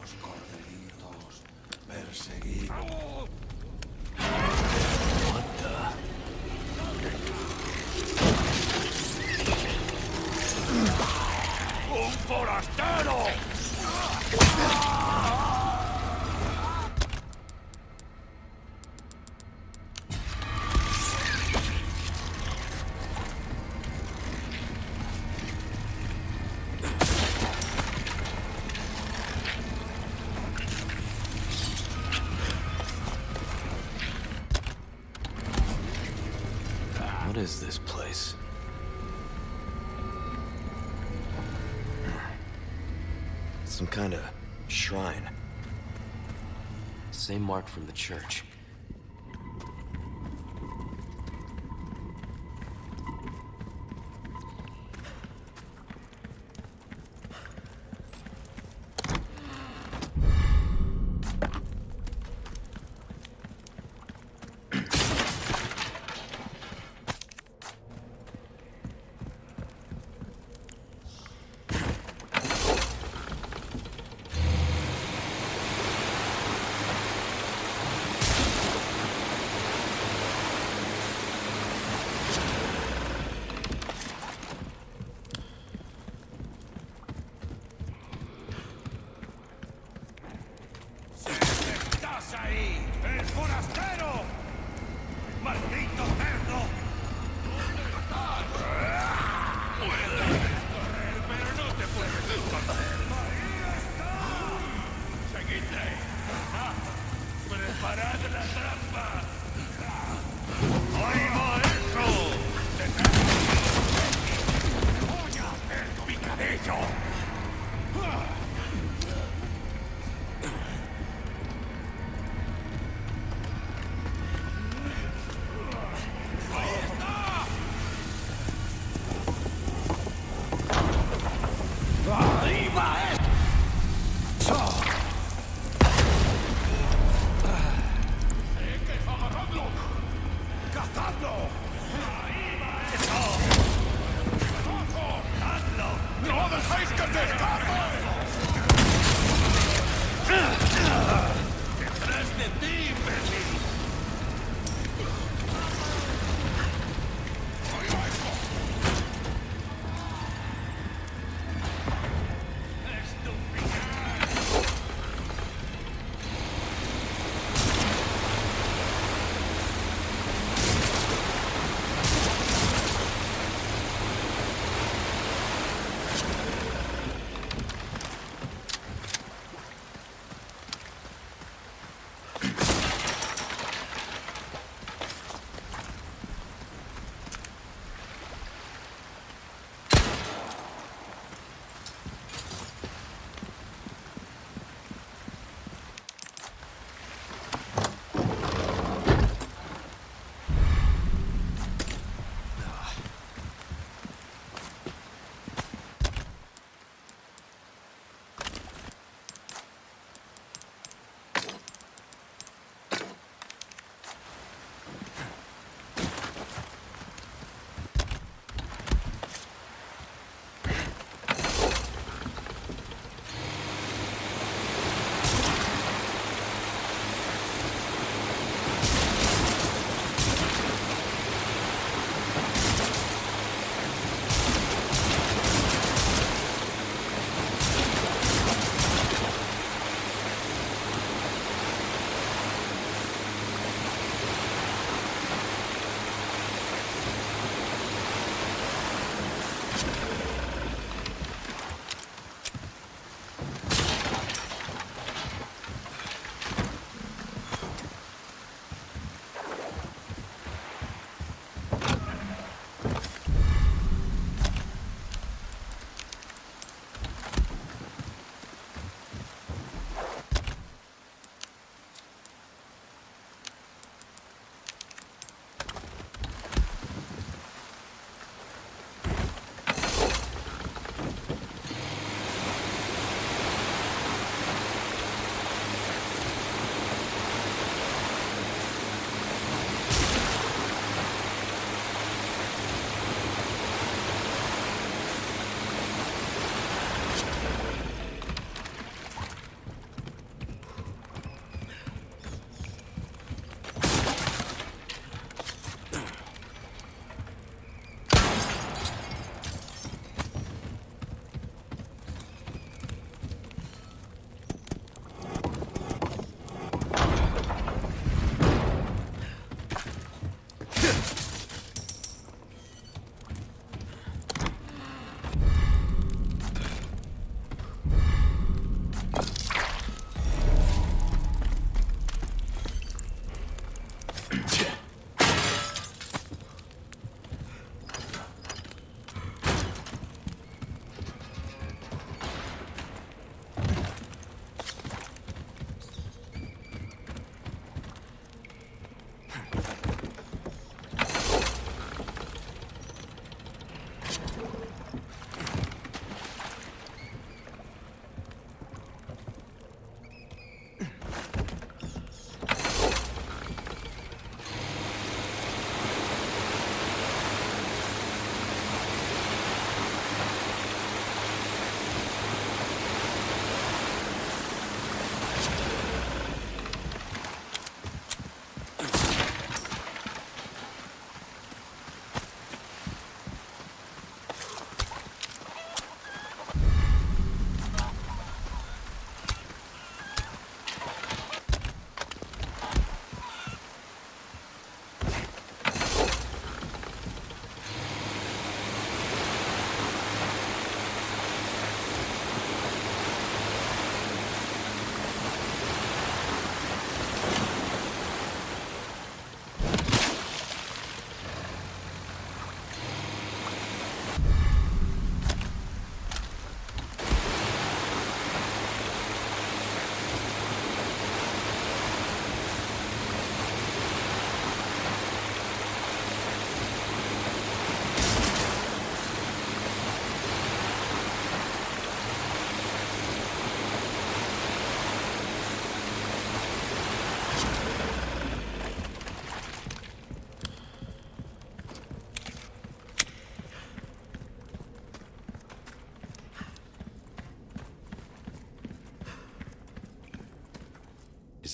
nos Is this place? Some kind of shrine. Same mark from the church. よ。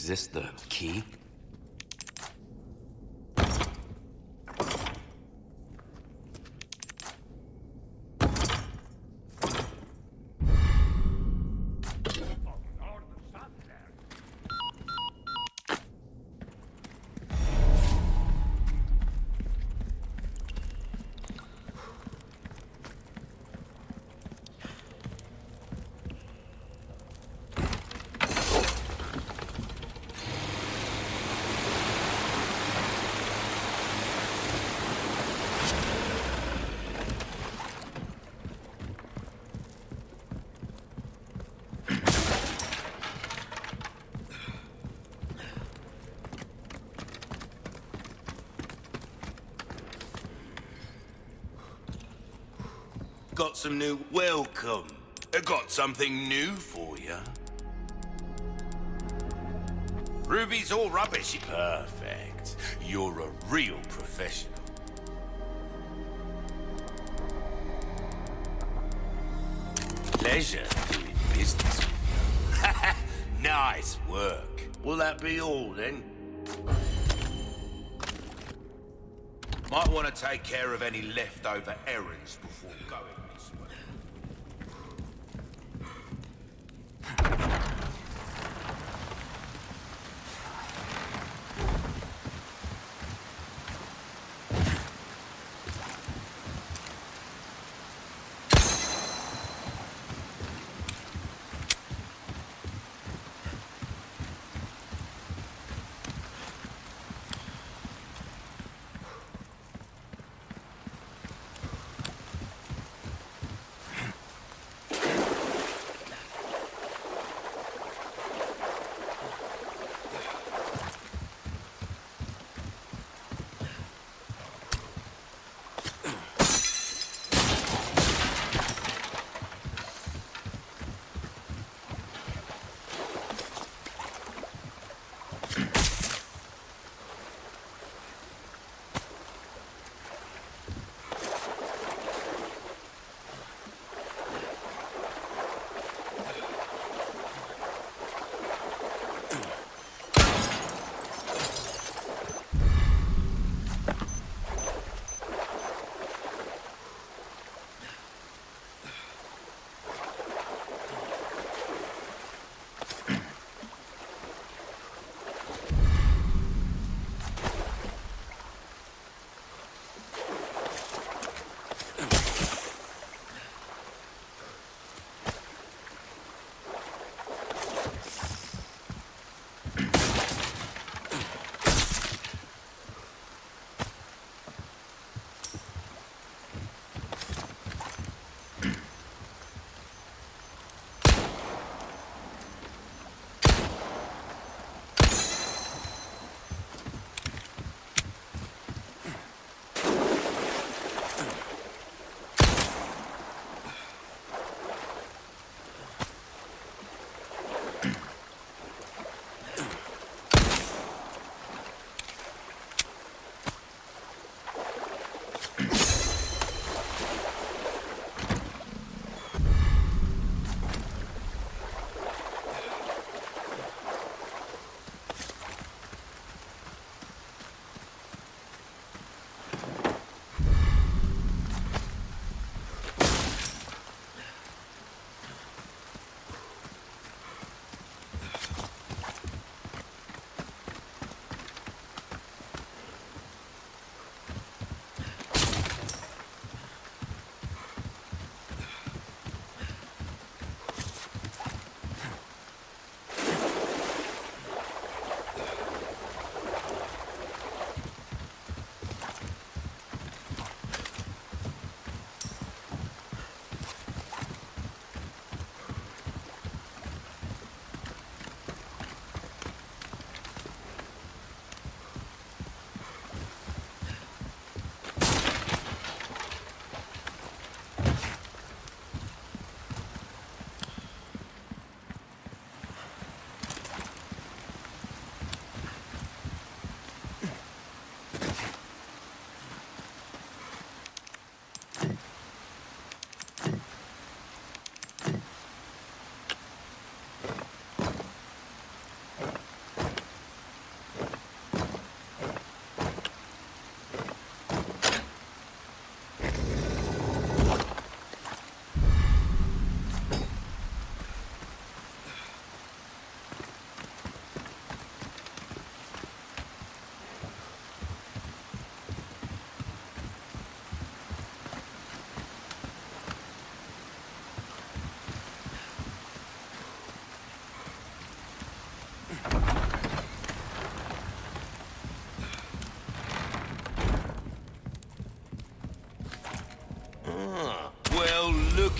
This the key? Got some new... Welcome. I got something new for you. Ruby's all rubbish. Perfect. You're a real professional. Pleasure doing business with you. nice work. Will that be all, then? Might want to take care of any leftover errands before going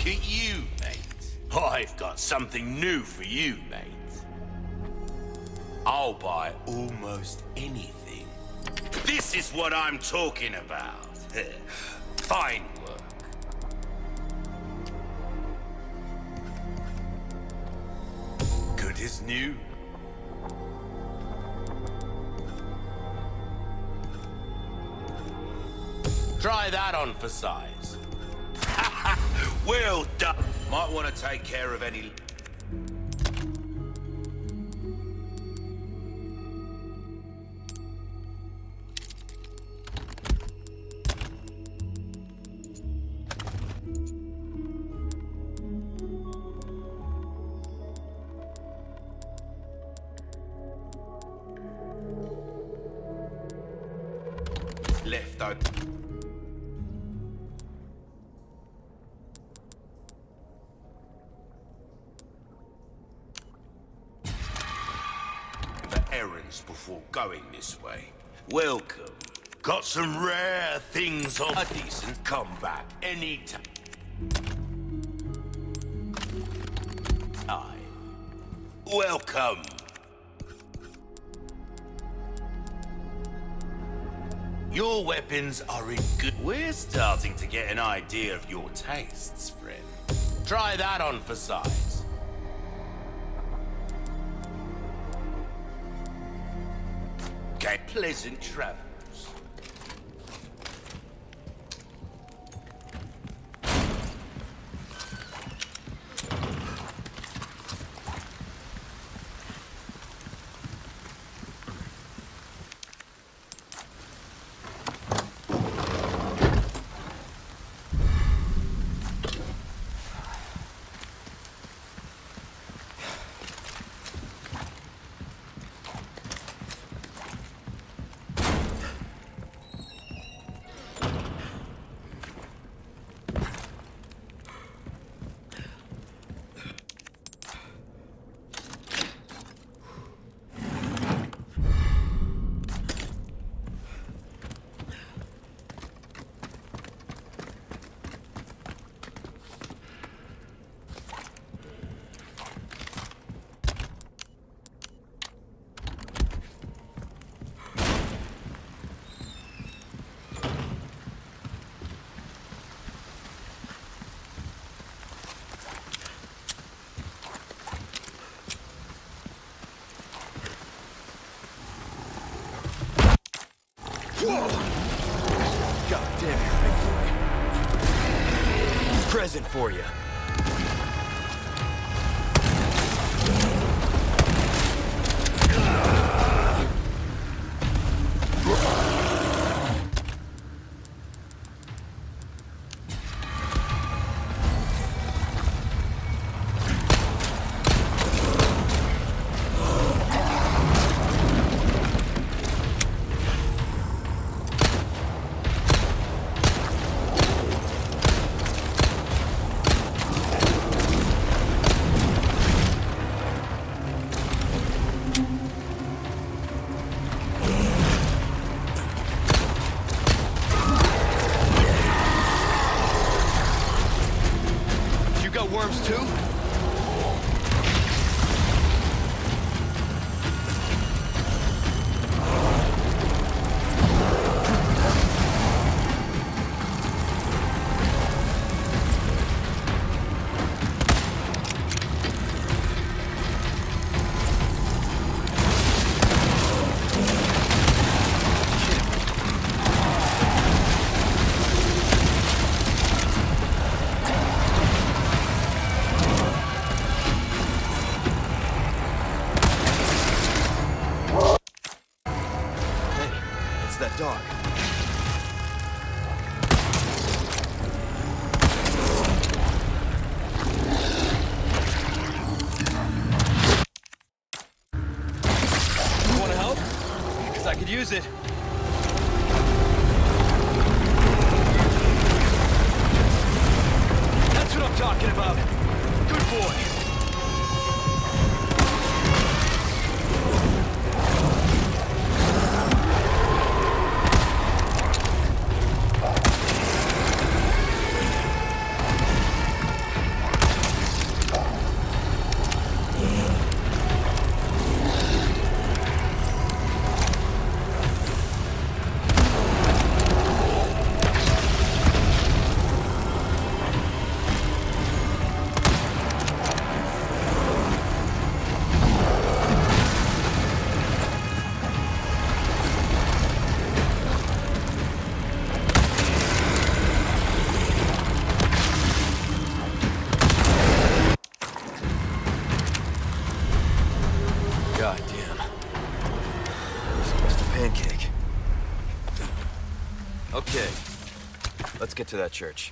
At you, mate. I've got something new for you, mate. I'll buy almost anything. This is what I'm talking about. Fine work. Good as new. Try that on for size. Well done. Might want to take care of any... some rare things on a decent comeback anytime. Time. Welcome. Your weapons are in good... We're starting to get an idea of your tastes, friend. Try that on for size. Okay, pleasant travels. God damn it, big boy. Present for you. You dog. pancake. Okay, let's get to that church.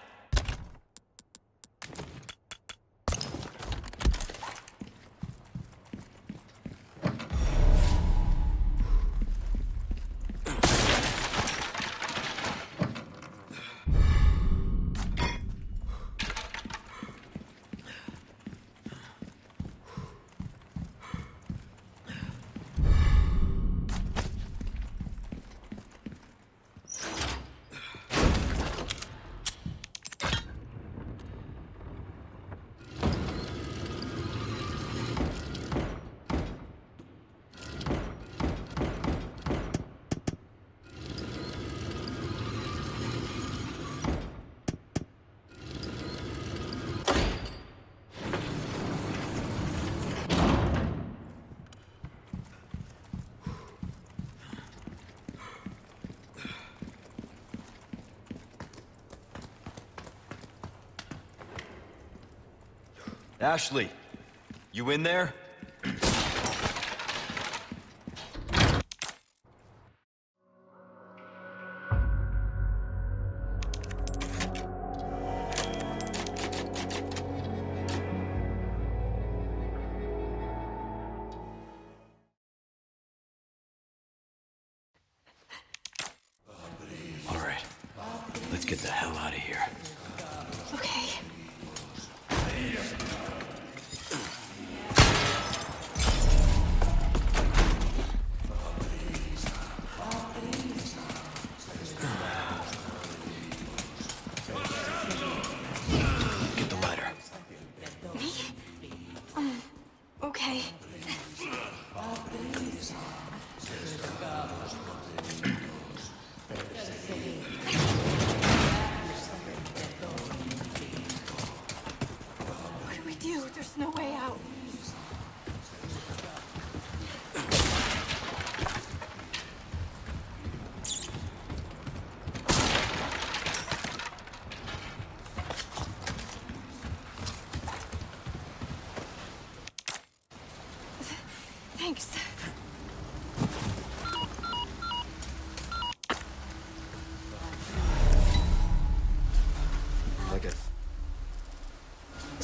Ashley, you in there?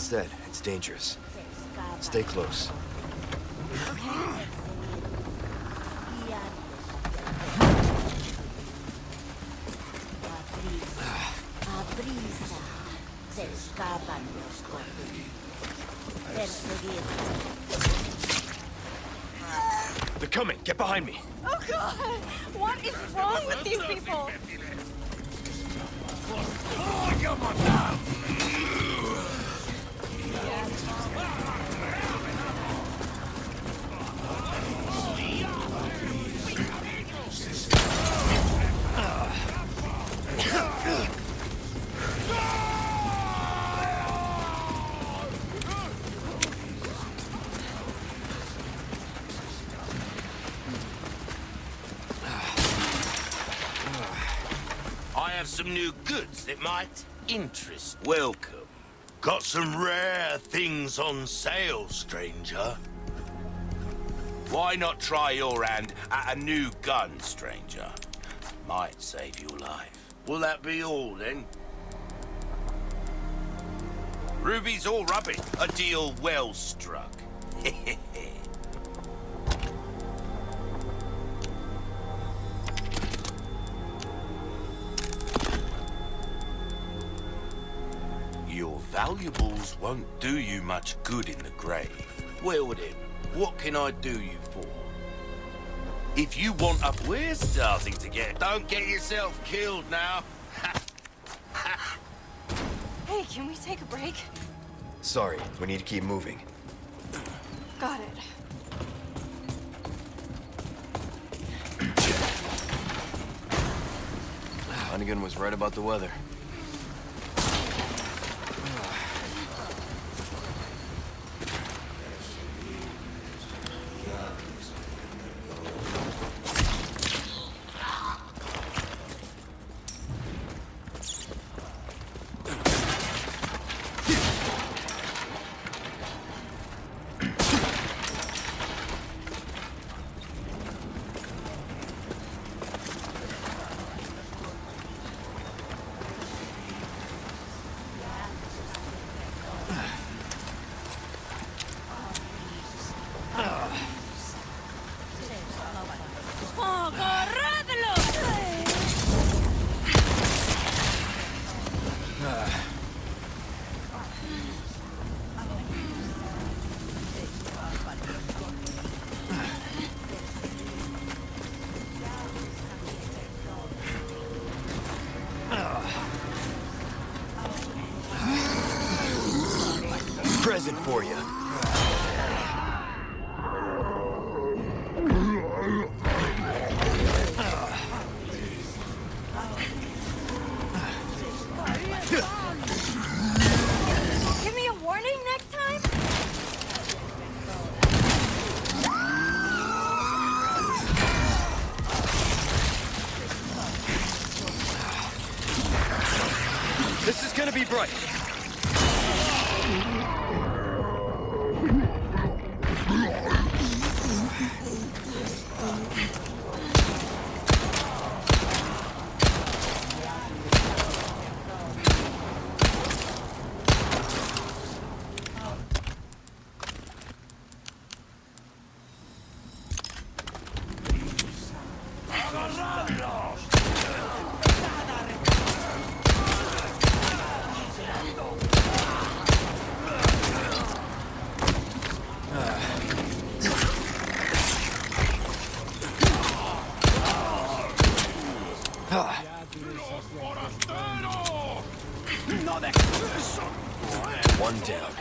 said, it's dangerous. Stay close. They're coming! Get behind me! Oh god! What is wrong with these people? Oh, I have some new goods that might interest. Welcome. Got some rare things on sale, stranger. Why not try your hand at a new gun, stranger? Might save your life. Will that be all, then? Ruby's all rubbish. A deal well struck. Your valuables won't do you much good in the grave. Well then, what can I do you for? If you want up, we're starting to get. Don't get yourself killed now. Hey, can we take a break? Sorry, we need to keep moving. Got it. Hunnigan was right about the weather. Present for you. Down.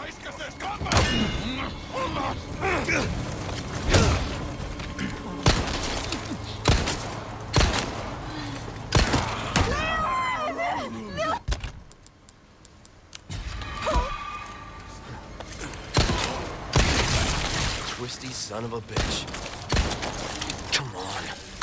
Twisty son of a bitch. Come on.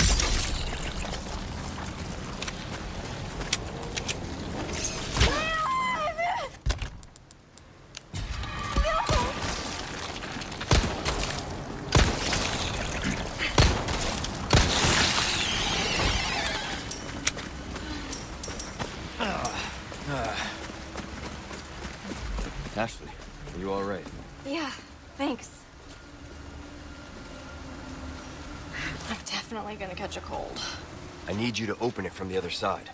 Gonna catch a cold. I need you to open it from the other side.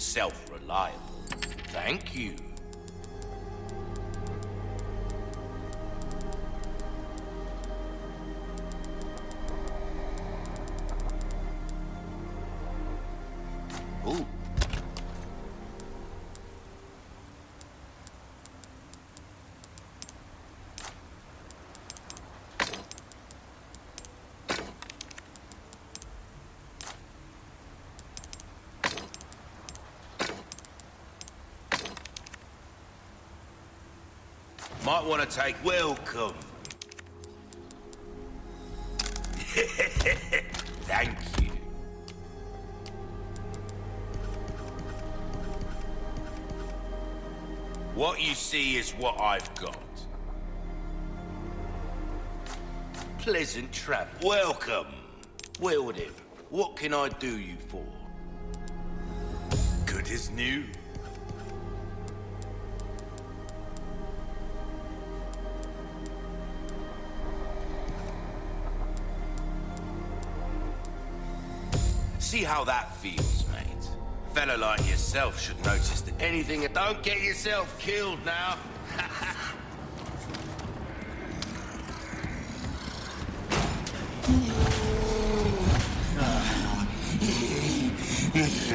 Proven yourself reliable. Thank you. Might want to take welcome. Thank you. What you see is what I've got. Pleasant trap. Welcome. Wilden, what can I do you for? Good as new. see how that feels, mate. A fellow like yourself should notice that anything... Don't get yourself killed now.